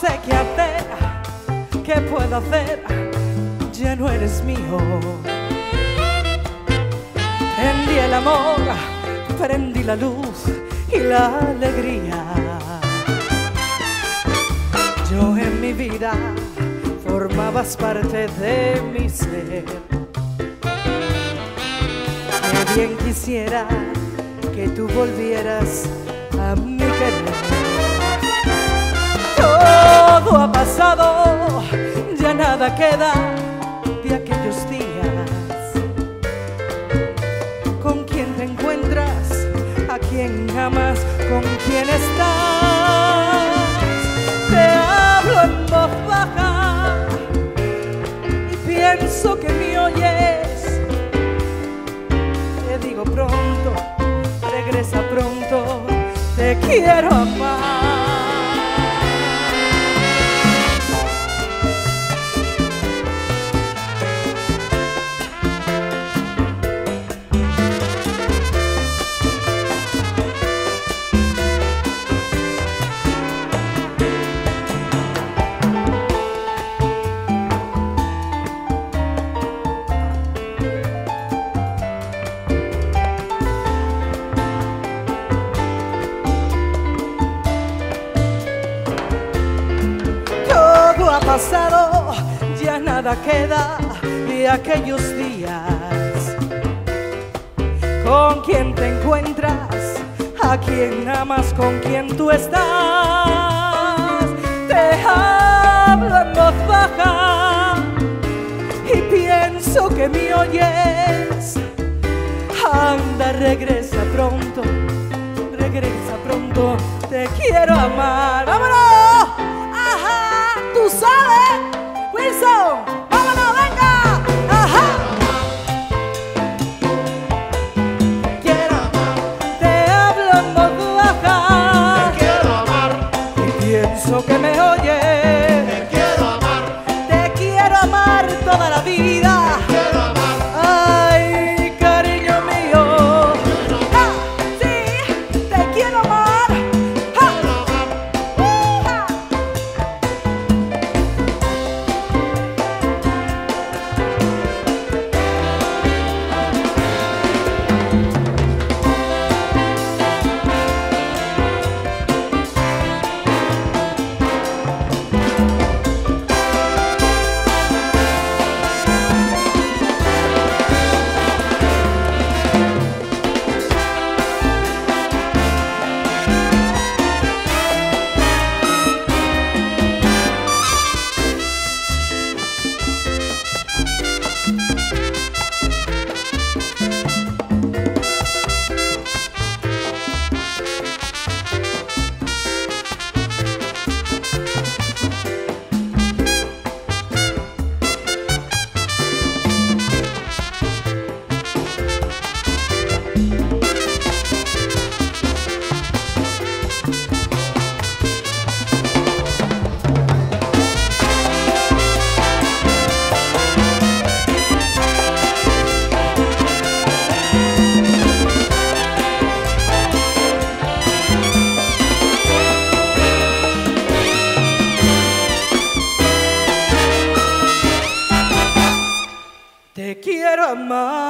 sé qué hacer, qué puedo hacer, ya no eres mío. Prendí el amor, prendí la luz y la alegría. Yo en mi vida formabas parte de mi ser. Qué bien quisiera que tú volvieras a mi querer. Todo ha pasado, ya nada queda de aquellos días. ¿Con quién te encuentras? ¿A quién amas? ¿Con quién estás? Te hablo en voz baja y pienso que me oyes. Te digo pronto, regresa pronto, te quiero pasado, ya nada queda de aquellos días. ¿Con quién te encuentras? ¿A quién amas? ¿Con quién tú estás? Te hablo en voz baja y pienso que me oyes. Anda, regresa pronto, regresa pronto, te quiero amar. ¡Vámonos! Pienso Te